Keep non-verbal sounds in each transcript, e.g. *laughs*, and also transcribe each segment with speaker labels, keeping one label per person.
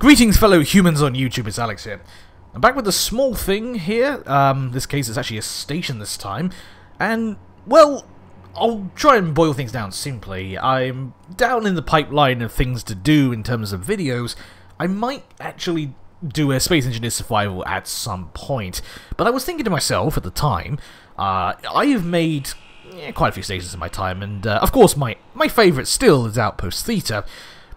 Speaker 1: Greetings, fellow humans on YouTube. It's Alex here. I'm back with a small thing here. Um, this case is actually a station this time, and well, I'll try and boil things down simply. I'm down in the pipeline of things to do in terms of videos. I might actually do a Space Engineer Survival at some point, but I was thinking to myself at the time, uh, I have made yeah, quite a few stations in my time, and uh, of course my my favourite still is Outpost Theta.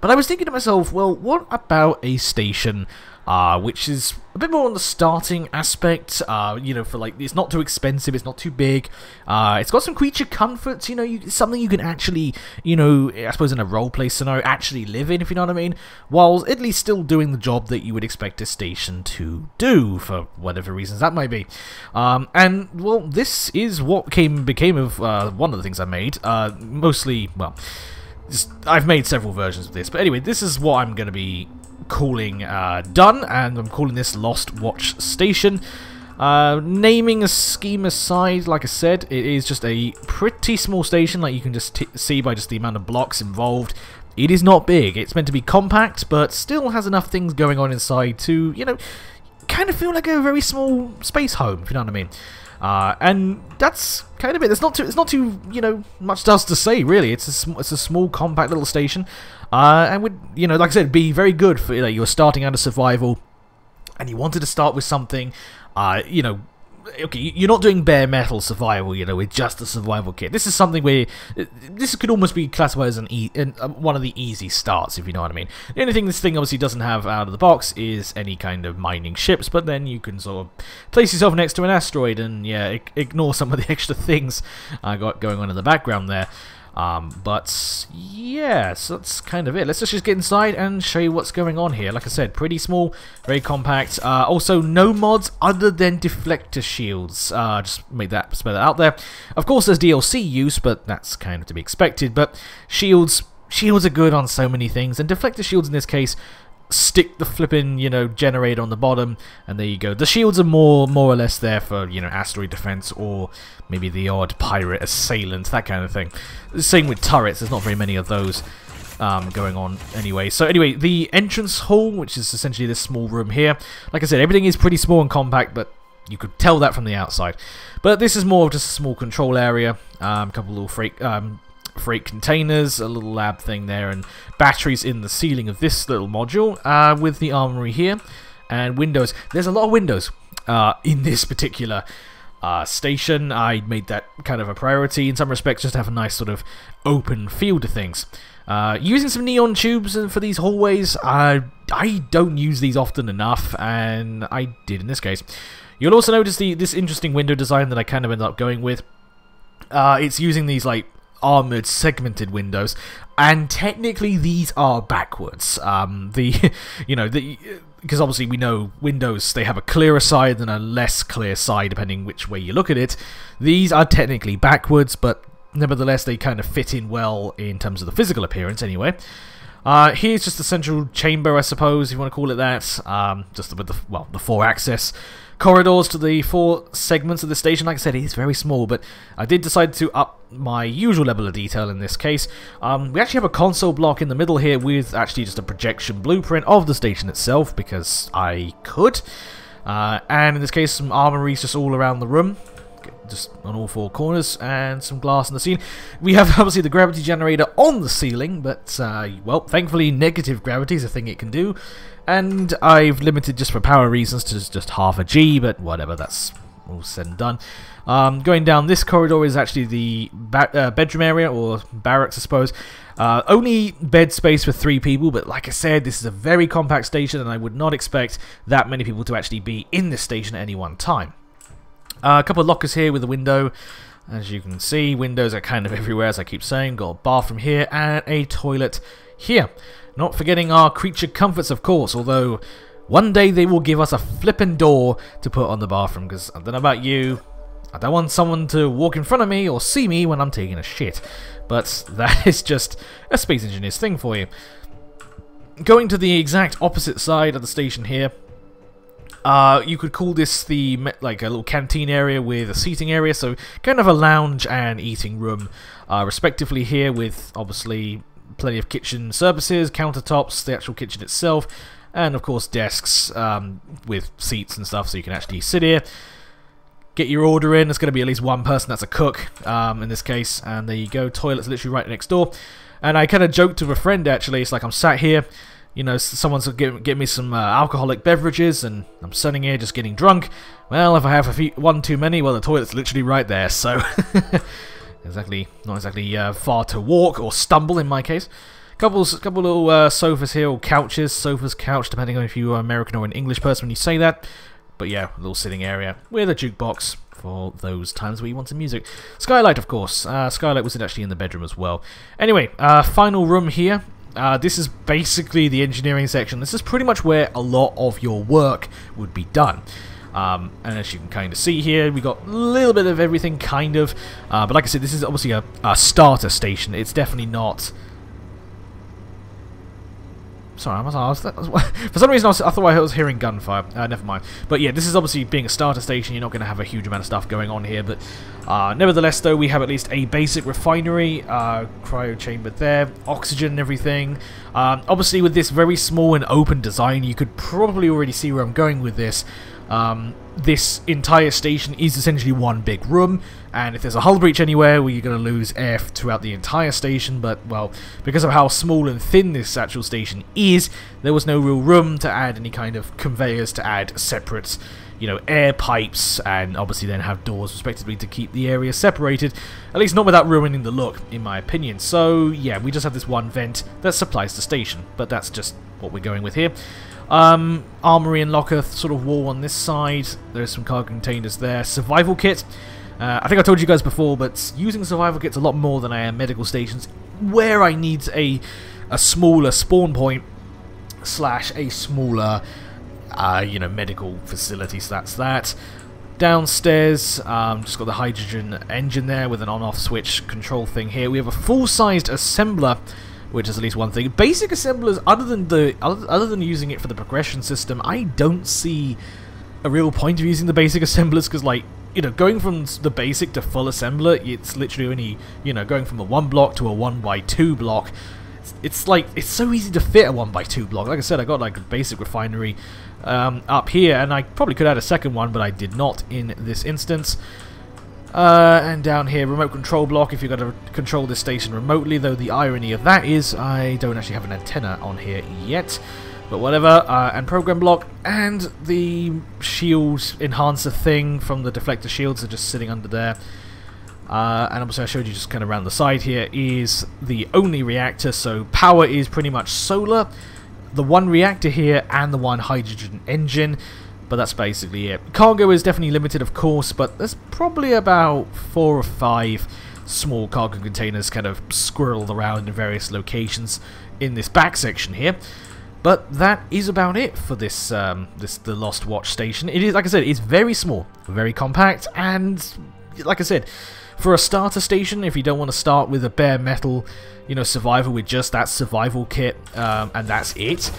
Speaker 1: But I was thinking to myself, well, what about a station uh, which is a bit more on the starting aspect. Uh, you know, for like it's not too expensive, it's not too big. Uh, it's got some creature comforts. You know, you, something you can actually, you know, I suppose in a role play scenario, actually live in, if you know what I mean. While at least still doing the job that you would expect a station to do for whatever reasons that might be. Um, and well, this is what came became of uh, one of the things I made. Uh, mostly, well. Just, I've made several versions of this, but anyway, this is what I'm going to be calling uh, done, and I'm calling this Lost Watch Station. Uh, naming a scheme aside, like I said, it is just a pretty small station, like you can just see by just the amount of blocks involved. It is not big, it's meant to be compact, but still has enough things going on inside to, you know, kind of feel like a very small space home, if you know what I mean. Uh, and that's kind of it. It's not too, it's not too, you know, much else to say really. It's a, it's a small, compact little station, uh, and would, you know, like I said, be very good for you know, you're starting out of survival, and you wanted to start with something, uh, you know, okay, you're not doing bare metal survival, you know, with just a survival kit. This is something where this could almost be classified as an, e an uh, one of the easy starts, if you know what I mean. The only thing this thing obviously doesn't have out of the box is any kind of mining ships, but then you can sort of place yourself next to an asteroid and yeah, ignore some of the *laughs* extra things I got going on in the background there. Um, but yeah, so that's kind of it. Let's just get inside and show you what's going on here. Like I said, pretty small, very compact. Uh, also, no mods other than deflector shields. Uh, just make that spell that out there. Of course, there's DLC use, but that's kind of to be expected. But shields, shields are good on so many things, and deflector shields in this case stick the flipping, you know, generator on the bottom, and there you go. The shields are more, more or less there for, you know, asteroid defense or maybe the odd pirate assailant, that kind of thing. Same with turrets, there's not very many of those um, going on anyway. So anyway, the entrance hall, which is essentially this small room here, like I said, everything is pretty small and compact, but you could tell that from the outside. But this is more of just a small control area, um, a couple little freight, um, freight containers, a little lab thing there, and batteries in the ceiling of this little module uh, with the armory here, and windows. There's a lot of windows uh, in this particular uh, station. I made that kind of a priority in some respects, just to have a nice sort of open feel to things. Uh, using some neon tubes for these hallways, I, I don't use these often enough, and I did in this case. You'll also notice the this interesting window design that I kind of ended up going with. Uh, it's using these like armored segmented windows and technically these are backwards um, the *laughs* you know the because obviously we know Windows, they have a clearer side and a less clear side depending which way you look at it. These are technically backwards, but nevertheless they kind of fit in well in terms of the physical appearance anyway. Uh, here's just the central chamber, I suppose, if you want to call it that. Um, just with the, well, the four access corridors to the four segments of the station. Like I said, it is very small, but I did decide to up my usual level of detail in this case. Um, we actually have a console block in the middle here with actually just a projection blueprint of the station itself, because I could. Uh, and in this case, some armories just all around the room just on all four corners, and some glass in the ceiling. We have *laughs* obviously the gravity generator on the ceiling, but, uh, well, thankfully negative gravity is a thing it can do, and I've limited just for power reasons to just half a G, but whatever, that's all said and done. Um, going down this corridor is actually the uh, bedroom area, or barracks, I suppose. Uh, only bed space for three people, but like I said, this is a very compact station, and I would not expect that many people to actually be in this station at any one time. Uh, a couple of lockers here with a window. As you can see, windows are kind of *laughs* everywhere, as I keep saying. Got a bathroom here and a toilet here. Not forgetting our creature comforts, of course, although one day they will give us a flipping door to put on the bathroom, because I don't know about you, I don't want someone to walk in front of me or see me when I'm taking a shit. But *laughs* that is just a Space Engineer's thing for you. Going to the exact opposite side of the station here, uh, you could call this the like a little canteen area with a seating area, so kind of a lounge and eating room, uh, respectively here with obviously plenty of kitchen services, countertops, the actual kitchen itself, and of course desks um, with seats and stuff so you can actually sit here get your order in. There's going to be at least one person that's a cook um, in this case. And there you go. Toilet's literally right next door. And I kind of joked to a friend actually. It's like I'm sat here. You know, someone's give, give me some uh, alcoholic beverages, and I'm sitting here just getting drunk. Well, if I have a few, one too many, well, the toilet's literally right there. So, *laughs* exactly, not exactly uh, far to walk or stumble in my case. Couple, couple little uh, sofas here, or couches, sofas, couch, depending on if you are American or an English person when you say that. But yeah, a little sitting area with a jukebox for those times where you want some music. Skylight, of course. Uh, Skylight was actually in the bedroom as well. Anyway, uh, final room here. Uh, this is basically the engineering section. This is pretty much where a lot of your work would be done. Um, and as you can kind of see here, we got a little bit of everything, kind of. Uh, but like I said, this is obviously a, a starter station. It's definitely not Sorry, I was, *laughs* for some reason I, was, I, thought I was hearing gunfire. Uh, never mind. But yeah, this is obviously being a starter station. You're not going to have a huge amount of stuff going on here. But uh, nevertheless, though, we have at least a basic refinery, uh, cryo chamber there, oxygen and everything. Um, obviously, with this very small and open design, you could probably already see where I'm going with this. Um, this entire station is essentially one big room, and if there's a hull breach anywhere, well, you're going to lose air throughout the entire station, but, well, because of how small and thin this actual station is, there was no real room to add any kind of conveyors to add separate, you know, air pipes, and obviously then have doors, respectively, to keep the area separated, at least not without ruining the look, in my opinion. So, yeah, we just have this one vent that supplies the station, but that's just what we're going with here. Um, armory and locker sort of wall on this side. There's some cargo containers there. Survival kit. Uh, I think I told you guys before, but using survival kits a lot more than I am medical stations, where I need a a smaller spawn point slash a smaller, uh, you know, medical facility. So that's that. Downstairs, um, just got the hydrogen engine there with an on-off switch control thing here. We have a full-sized assembler which is at least one thing. Basic assemblers, other than the other than using it for the progression system, I don't see a real point of using the basic *laughs* assemblers because, like, you know, going from the basic to full assembler, it's literally only you know going from a one block to a one by two block. It's, it's like it's so easy to fit a one by two block. Like I said, I got like a basic refinery um, up here, and I probably could add a second one, but I did not in this instance. Uh, and down here, remote control block if you're going to control this station remotely, though the irony of that is I don't actually have an antenna on here yet. But whatever, uh, and program block, and the shield enhancer thing from the deflector shields are just sitting under there. Uh, and obviously I showed you just kind of around the side here is the only reactor, so power is pretty much solar. The one reactor here and the one hydrogen engine. But that's basically it. Cargo is definitely limited, of course, but there's probably about four or five small cargo containers kind of squirreled around in various locations in this back section here. But that is about it for this um, this the Lost Watch station. It is, like I said, it's very small, very compact, and like I said, for a starter station, if you don't want to start with a bare metal, you know, survival with just that survival kit, um, and that's it,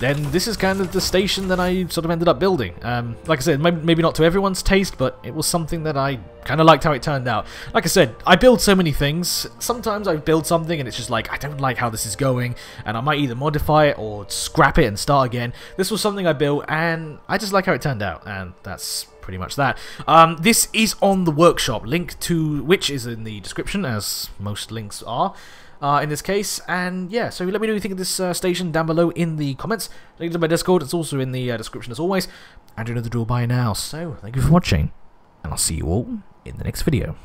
Speaker 1: then this is kind of the station that I sort of ended up building. Um, like I said, maybe not to everyone's taste, but it was something that I kind of liked how it turned out. Like I said, I build so many things. Sometimes I build something and it's just like, I don't like how this is going, and I might either modify it or scrap it and start again. This was something I built, and I just like how it turned out, and that's pretty much that. Um, this is on the workshop, link to which is in the description, as most links are uh, in this case. And yeah, so let me know what you think of this uh, station down below in the comments. Link to my Discord, it's also in the uh, description as always. And you know the drill by now. So thank you for watching, and I'll see you all in the next video.